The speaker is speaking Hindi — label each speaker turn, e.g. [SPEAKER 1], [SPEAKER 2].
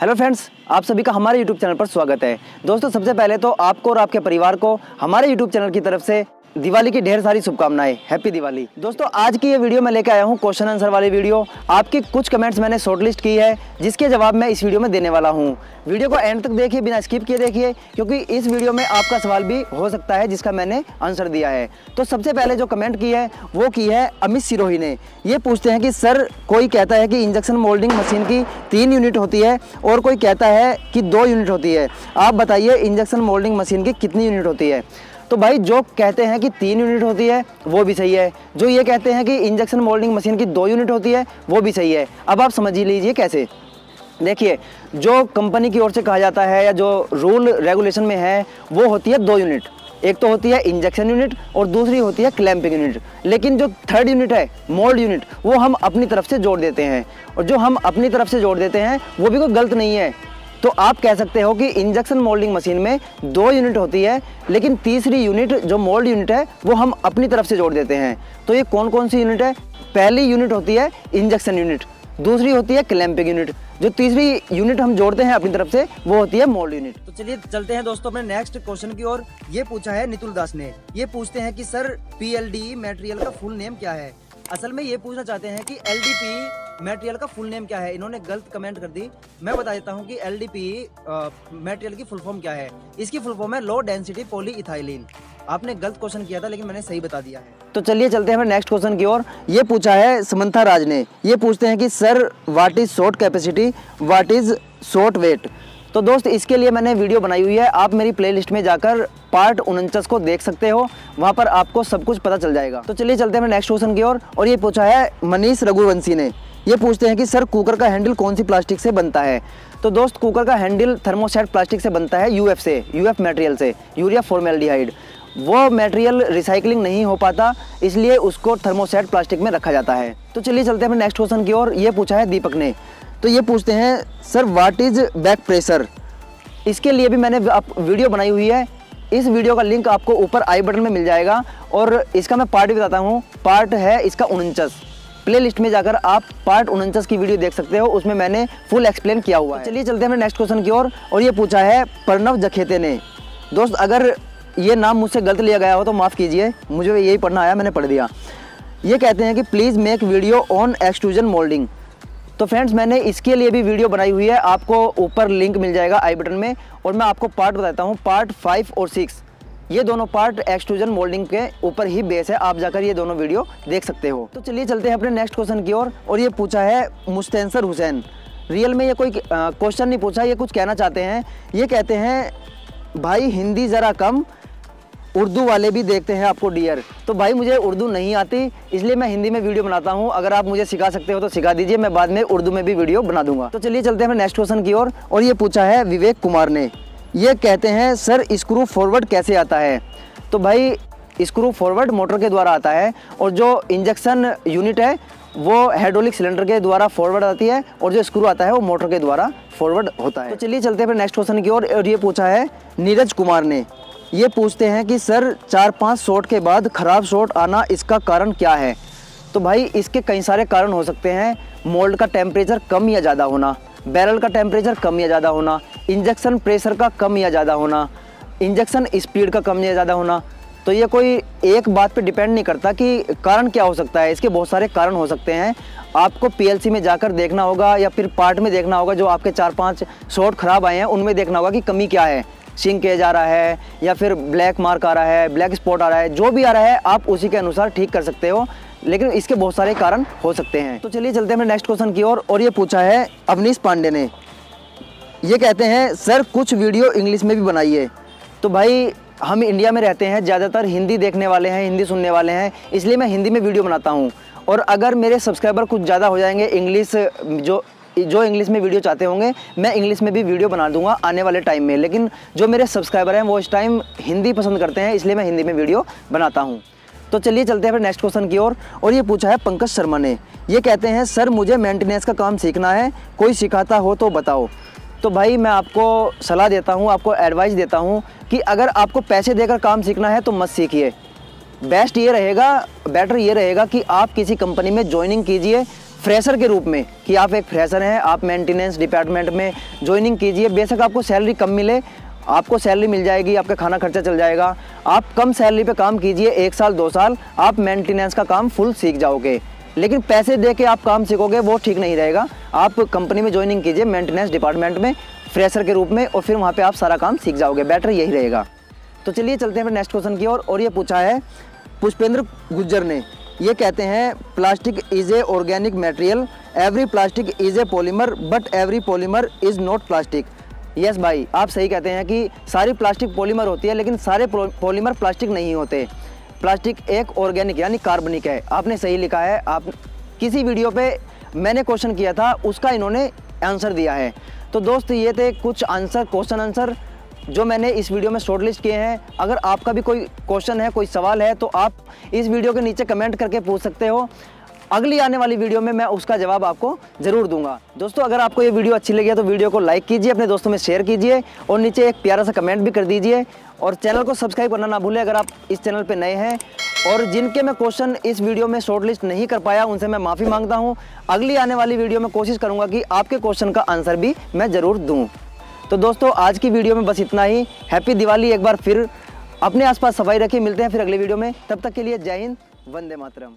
[SPEAKER 1] हेलो फ्रेंड्स आप सभी का हमारे यूट्यूब चैनल पर स्वागत है। दोस्तों, सबसे पहले तो आपको और आपके परिवार को हमारे यूट्यूब चैनल की तरफ़ से दिवाली की ढेर सारी शुभकामनाएँ। हैप्पी दिवाली। दोस्तों, आज की ये वीडियो मैं लेकर आया हूँ क्वेश्चन आंसर वाली वीडियो। आपकी कुछ कमेंट्स मैंने शॉर्टलिस्ट की है, जिसके जवाब मैं इस वीडियो में देने वाला हूँ। वीडियो को एंड तक देखिए, बिना स्किप किए देखिए, क्योंकि इस वीडियो में आपका सवाल भी हो सकता है, जिसका मैंने आंसर दिया है। तो सबसे पहले जो कमेंट की है, वो की है अमित सिरोही ने। ये पूछते हैं कि, सर, कोई कहता है कि इंजेक्शन मोल्डिंग मशीन की तीन यूनिट होती है और कोई कहता है कि दो यूनिट होती है। आप बताइए इंजेक्शन मोल्डिंग मशीन की कितनी यूनिट होती है? तो भाई जो कहते हैं कि तीन यूनिट होती है, वो भी सही है। जो ये कहते हैं कि इंजेक्शन मोल्डिंग मशीन की दो यूनिट होती है, वो भी सही है। अब आप समझ लीजिए कैसे। देखिए, जो कंपनी की ओर से कहा जाता है या जो रूल रेगुलेशन में है, वो होती है दो यूनिट एक तो होती है इंजेक्शन यूनिट और दूसरी होती है क्लैंपिंग यूनिट लेकिन जो थर्ड यूनिट है मोल्ड यूनिट वो हम अपनी तरफ़ से जोड़ देते हैं। और जो हम अपनी तरफ़ से जोड़ देते हैं, वो भी कोई गलत नहीं है। तो आप कह सकते हो कि इंजेक्शन मोल्डिंग मशीन में दो यूनिट होती है, लेकिन तीसरी यूनिट जो मोल्ड यूनिट है, वो हम अपनी तरफ़ से जोड़ देते हैं। तो ये कौन कौन सी यूनिट है? पहली यूनिट होती है इंजेक्शन यूनिट, दूसरी होती है क्लैंपिंग यूनिट। जो तीसरी यूनिट हम जोड़ते हैं अपनी तरफ़ से, वो होती है मोल्ड यूनिट। तो चलिए चलते हैं दोस्तों अपने नेक्स्ट क्वेश्चन की ओर। ये पूछा है नितुल दास ने। ये पूछते हैं कि, सर, पीएलडी मटेरियल का फुल नेम क्या है? असल में ये पूछना चाहते हैं कि एलडीपी मटेरियल का फुल नेम क्या है? इन्होंने गलत कमेंट कर दी। मैं बता देता हूँ कि एल मटेरियल की फुल फॉर्म क्या है? इसकी फुल फॉर्म है लो डेंसिटी पोली इथाइलिन आपने गलत क्वेश्चन किया था लेकिन मैंने सही बता दिया है। तो चलिए चलते हैं नेक्स्ट क्वेश्चन की ओर। ये पूछा है समंथा राज ने। ये पूछते हैं कि sir what is shot capacity what is shot weight तो दोस्त इसके लिए मैंने वीडियो बनाई हुई है। आप मेरी प्लेलिस्ट में जाकर पार्ट उनचास को देख सकते हो। वहाँ पर आपको सब कुछ पता चल जाएगा। तो चलिए चलते हैं नेक्स्ट क्वेश्चन की ओर। और, और ये पूछा है मनीष रघुवंशी ने। ये पूछते हैं कि, सर, कुकर का हैंडल कौन सी प्लास्टिक से बनता है? तो दोस्त, कुकर का हैंडल थर्मोसेट प्लास्टिक से बनता है यूएफ से यूएफ मटेरियल से, यूरिया फॉर्मेल्डिहाइड। वो मटेरियल रिसाइकलिंग नहीं हो पाता, इसलिए उसको थर्मोसेट प्लास्टिक में रखा जाता है। तो चलिए चलते हैं नेक्स्ट क्वेश्चन की ओर। ये पूछा है दीपक ने। तो ये पूछते हैं, sir what is back pressure इसके लिए भी मैंने वीडियो बनाई हुई है। इस वीडियो का लिंक आपको ऊपर आई बटन में मिल जाएगा और इसका मैं पार्ट भी बताता हूँ। पार्ट है इसका उनचास। प्ले लिस्ट में जाकर आप पार्ट उनचास की वीडियो देख सकते हो उसमें मैंने फुल एक्सप्लेन किया हुआ है। चलिए चलते हैं नेक्स्ट क्वेश्चन की ओर और ये पूछा है प्रणव जखेते ने। दोस्त अगर ये नाम मुझसे गलत लिया गया हो तो माफ़ कीजिए मुझे यही पढ़ना आया मैंने पढ़ दिया। ये कहते हैं कि please make video on extrusion moulding तो फ्रेंड्स मैंने इसके लिए भी वीडियो बनाई हुई है आपको ऊपर लिंक मिल जाएगा आई बटन में और मैं आपको पार्ट बताता हूँ पार्ट फाइव और सिक्स ये दोनों पार्ट एक्सट्रूजन मोल्डिंग के ऊपर ही बेस है। आप जाकर ये दोनों वीडियो देख सकते हो। तो चलिए चलते हैं अपने नेक्स्ट क्वेश्चन की ओर और, और ये पूछा है मुस्तैसर हुसैन। रियल में ये कोई क्वेश्चन नहीं पूछा ये कुछ कहना चाहते हैं। ये कहते हैं भाई हिंदी ज़रा कम उर्दू वाले भी देखते हैं आपको डियर तो भाई मुझे उर्दू नहीं आती इसलिए मैं हिंदी में वीडियो बनाता हूँ। अगर आप मुझे सिखा सकते हो तो सिखा दीजिए मैं बाद में उर्दू में भी वीडियो बना दूँगा। तो चलिए चलते हैं नेक्स्ट क्वेश्चन की ओर और, और ये पूछा है विवेक कुमार ने। ये कहते हैं, सर स्क्रू फॉरवर्ड कैसे आता है? तो भाई स्क्रू फॉरवर्ड मोटर के द्वारा आता है और जो इंजेक्शन यूनिट है, वो हाइड्रोलिक सिलेंडर के द्वारा फॉरवर्ड आती है और जो स्क्रू आता है, वो मोटर के द्वारा फॉरवर्ड होता है। तो चलिए चलते हैं फिर नेक्स्ट क्वेश्चन की ओर और ये पूछा है, नीरज कुमार ने ये पूछते हैं कि, सर चार पाँच शॉट के बाद ख़राब शॉट आना इसका कारण क्या है? तो भाई, इसके कई सारे कारण हो सकते हैं। मोल्ड का टेम्परेचर कम या ज़्यादा होना। बैरल का टेम्परेचर कम या ज़्यादा होना इंजेक्शन प्रेशर का कम या ज़्यादा होना इंजेक्शन स्पीड का कम या ज़्यादा होना तो ये कोई एक बात पे डिपेंड नहीं करता कि कारण क्या हो सकता है। इसके बहुत सारे कारण हो सकते हैं। आपको पीएलसी में जाकर देखना होगा या फिर पार्ट में देखना होगा, जो आपके चार पाँच शॉट ख़राब आए हैं, उनमें देखना होगा कि कमी क्या है। सिंक एज आ रहा है या फिर ब्लैक मार्क आ रहा है ब्लैक स्पॉट आ रहा है, जो भी आ रहा है, आप उसी के अनुसार ठीक कर सकते हो। लेकिन इसके बहुत सारे कारण हो सकते हैं। तो चलिए चलते हैं नेक्स्ट क्वेश्चन की ओर और, और ये पूछा है अवनीश पांडे ने। ये कहते हैं सर कुछ वीडियो इंग्लिश में भी बनाइए तो भाई हम इंडिया में रहते हैं ज़्यादातर हिंदी देखने वाले हैं हिंदी सुनने वाले हैं इसलिए मैं हिंदी में वीडियो बनाता हूँ। और अगर मेरे सब्सक्राइबर कुछ ज़्यादा हो जाएँगे इंग्लिश जो जो इंग्लिश में वीडियो चाहते होंगे मैं इंग्लिश में भी वीडियो बना दूँगा आने वाले टाइम में। लेकिन जो मेरे सब्सक्राइबर हैं वो इस टाइम हिंदी पसंद करते हैं इसलिए मैं हिंदी में वीडियो बनाता हूँ। तो चलिए चलते हैं फिर नेक्स्ट क्वेश्चन की ओर। और, और ये पूछा है पंकज शर्मा ने। ये कहते हैं सर मुझे मेंटेनेंस का काम सीखना है। कोई सिखाता हो तो बताओ। तो भाई मैं आपको सलाह देता हूँ आपको एडवाइस देता हूँ कि अगर आपको पैसे देकर काम सीखना है तो मत सीखिए। बेस्ट ये रहेगा बेटर ये रहेगा कि आप किसी कंपनी में ज्वाइनिंग कीजिए फ्रेशर के रूप में कि आप एक फ्रेशर हैं आप मेंटेनेंस डिपार्टमेंट में ज्वाइनिंग कीजिए। बेशक आपको सैलरी कम मिले आपको सैलरी मिल जाएगी आपका खाना खर्चा चल जाएगा। आप कम सैलरी पे काम कीजिए एक साल दो साल आप मेंटेनेंस का काम फुल सीख जाओगे। लेकिन पैसे दे के आप काम सीखोगे वो ठीक नहीं रहेगा। आप कंपनी में ज्वाइनिंग कीजिए मेंटेनेंस डिपार्टमेंट में फ्रेशर के रूप में और फिर वहाँ पर आप सारा काम सीख जाओगे। बेटर यही रहेगा। तो चलिए चलते हैं नेक्स्ट क्वेश्चन की ओर और, और ये पूछा है पुष्पेंद्र गुज्जर ने। ये कहते हैं plastic is a organic material every plastic is a polymer but every polymer is not plastic yes भाई, आप सही कहते हैं कि सारी प्लास्टिक पॉलीमर होती है, लेकिन सारे पॉलीमर प्लास्टिक नहीं होते। प्लास्टिक एक ऑर्गेनिक यानी कार्बनिक है। आपने सही लिखा है, आप किसी वीडियो पे मैंने क्वेश्चन किया था, उसका इन्होंने आंसर दिया है। तो दोस्त, ये थे कुछ आंसर क्वेश्चन आंसर जो मैंने इस वीडियो में शॉर्ट लिस्ट किए हैं। अगर आपका भी कोई क्वेश्चन है, कोई सवाल है तो आप इस वीडियो के नीचे कमेंट करके पूछ सकते हो। अगली आने वाली वीडियो में मैं उसका जवाब आपको ज़रूर दूँगा। दोस्तों, अगर आपको ये वीडियो अच्छी लगी है तो वीडियो को लाइक कीजिए, अपने दोस्तों में शेयर कीजिए और नीचे एक प्यारा सा कमेंट भी कर दीजिए। और चैनल को सब्सक्राइब करना ना भूलें, अगर आप इस चैनल पर नए हैं। और जिनके मैं क्वेश्चन इस वीडियो में शॉर्ट लिस्ट नहीं कर पाया, उनसे मैं माफ़ी माँगता हूँ। अगली आने वाली वीडियो में कोशिश करूँगा कि आपके क्वेश्चन का आंसर भी मैं ज़रूर दूँ। तो दोस्तों, आज की वीडियो में बस इतना ही। हैप्पी दिवाली एक बार फिर। अपने आसपास सफ़ाई रखिए। मिलते हैं फिर अगले वीडियो में। तब तक के लिए जय हिंद, वंदे मातरम।